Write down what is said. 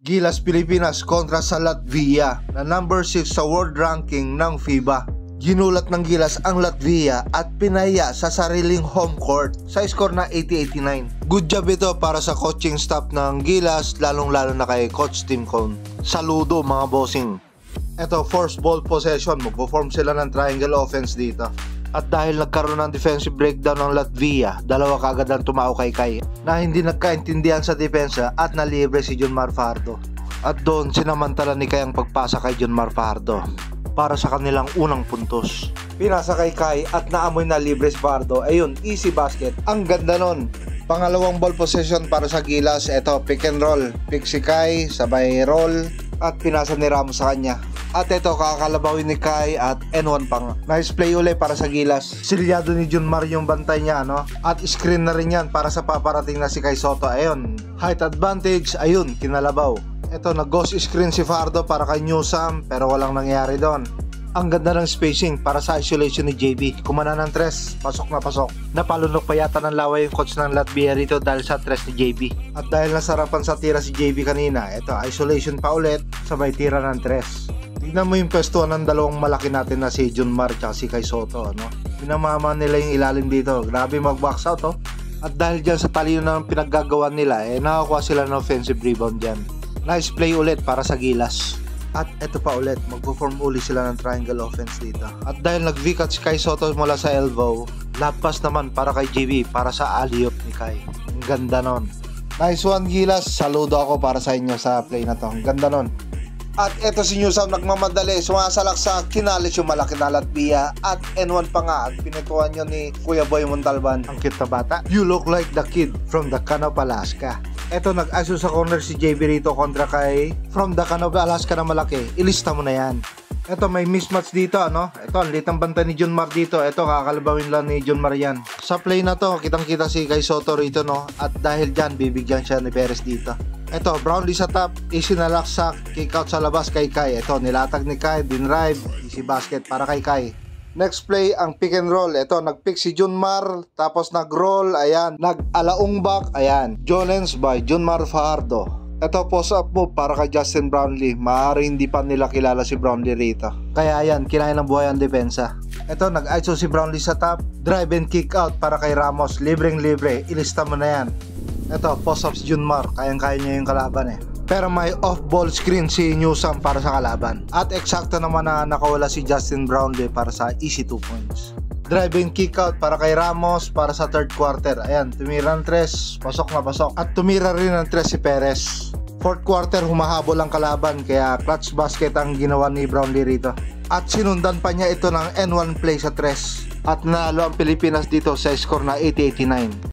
Gilas Pilipinas kontra sa Latvia na number 6 sa world ranking ng FIBA. Ginulat ng Gilas ang Latvia at pinaya sa sariling home court sa score na 80-89. Good job ito para sa coaching staff ng Gilas lalong lalo na kay Coach Tim Cone. Saludo mga bossing. Ito, force ball possession. Magpo-form sila ng triangle offense dito. At dahil nagkaroon ng defensive breakdown ng Latvia, dalawa kagad ang tumao kay Kai na hindi nagkaintindihan sa depensa at nalibre si John Marfardo. At doon sinamantala ni Kai ang pagpasa kay John Marfardo para sa kanilang unang puntos. Pinasa kay Kai at naamoy na libre si Fardo. Ayun, easy basket. Ang ganda nun. Pangalawang ball possession para sa Gilas. Ito, pick and roll. Pick si Kai, sabay roll at pinasa ni Ramos sa kanya. At ito, kakalabawin ni Kai at N1 pang. Nice play uli para sa Gilas. Silyado ni Junmar yung bantay niya, no? At screen na rin yan para sa paparating na si Kai Soto. Ayun, height advantage. Ayun, kinalabaw. Ito, nag-ghost screen si Fardo para kay Newsam pero walang nangyari doon. Ang ganda ng spacing para sa isolation ni JB. Kumana ng tres, pasok na pasok. Napalunok pa yata ng laway yung coach ng Latvia rito dahil sa tres ni JB. At dahil nasarapan sa tira si JB kanina, ito isolation pa ulit, sabay tira ng tres. Tignan mo yung pwestuhan ng dalawang malaki natin na si John Mar at si Kai Soto. Ano? Pinamama nila yung ilalim dito. Grabe mag-box out oh. At dahil dyan sa talino ng pinaggagawa nila, eh nakakuha sila ng offensive rebound dyan. Nice play ulit para sa Gilas. At eto pa ulit, magpo-form uli sila ng triangle offense dito. At dahil nag-V-cut si Kai Soto mula sa elbow, lapas naman para kay JB para sa alley-oop ni Kai. Ang ganda nun. Nice one Gilas, saludo ako para sa inyo sa play na to. Ang ganda nun. At eto si Newsam nagmamadali, sumasalak sa kinalis yung malaki na Latvia at N1 pa nga at pinituan yun ni Kuya Boy Montalban. Ang cute bata. You look like the kid from the Canop, Alaska. Eto nag-aso sa corner si JB rito kontra kay from the Canop, Alaska na malaki. Ilista mo na yan. Eto may mismatch dito ano. Ito ang litang banta ni John Mar dito. Ito kakalabawin lang ni John Mar yan. Sa play na to, kitang kita si Kai Soto rito no. At dahil dyan, bibigyan siya ni Perez dito. Ito, Brownlee sa top, easy na laksak, kick out sa labas kay Kai. Ito, nilatag ni Kai, dinrive, easy basket para kay Kai. Next play, ang pick and roll. Ito, nag-pick si Junmar, tapos nag-roll, ayan. Nag-alaong back, ayan. Jonens by Junmar Fajardo. Ito, post up move para kay Justin Brownlee. Maaari hindi pa nila kilala si Brownlee rito. Kaya ayan, kinain ng buhay ang depensa. Ito, nag-ISO si Brownlee sa top. Drive and kick out para kay Ramos. Libreng libre. Ilista mo na yan. Ito, post-ups Junmar. Kayang-kaya niya yung kalaban eh. Pero may off-ball screen si Newsam para sa kalaban. At eksakto naman na nakawala si Justin Brownlee para sa easy 2 points. Driving kick out para kay Ramos para sa third quarter. Ayan, tumira ng tres, pasok na pasok. At tumira rin ng tres si Perez. Fourth quarter, humahabol ang kalaban kaya clutch basket ang ginawa ni Brownlee rito. At sinundan pa niya ito ng N1 play sa tres. At nalo ang Pilipinas dito sa score na 80-89.